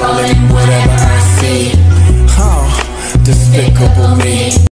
rolling whatever I see. Huh, despicable me.